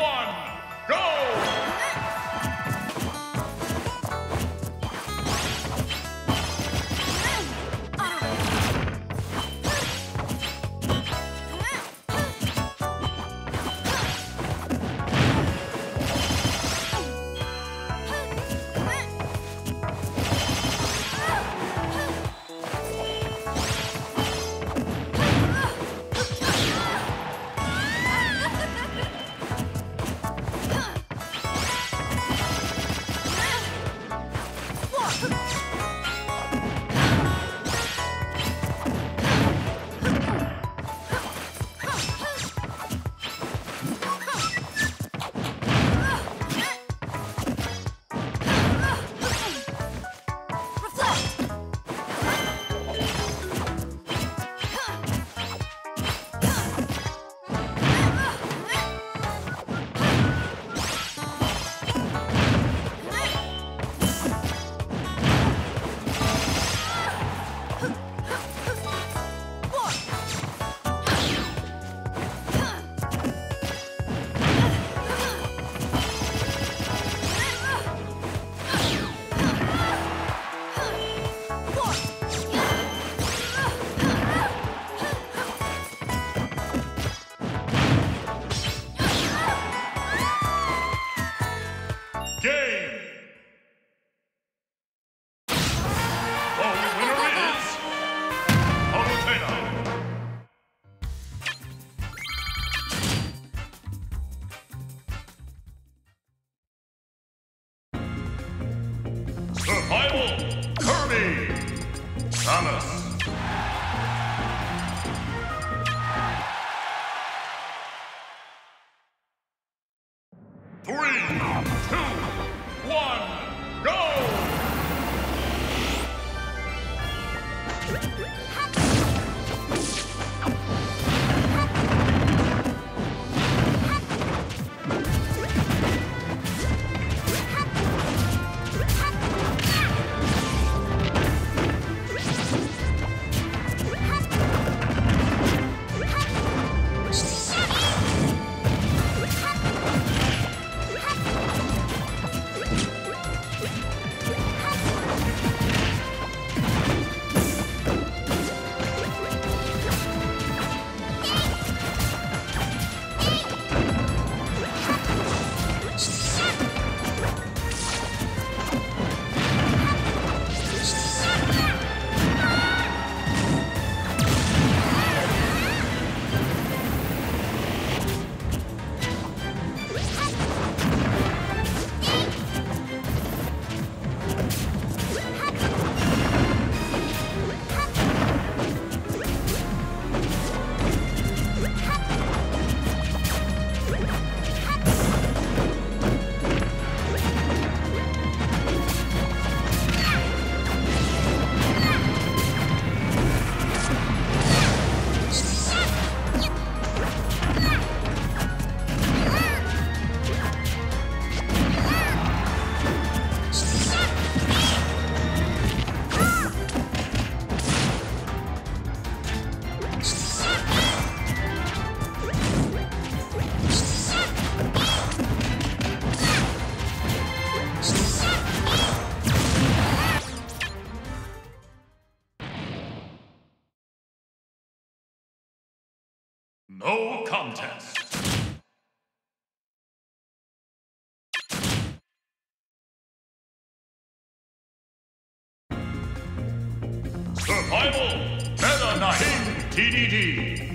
one, Samus. Three, two, one, go! No contest. Survival Meta Knight TDD.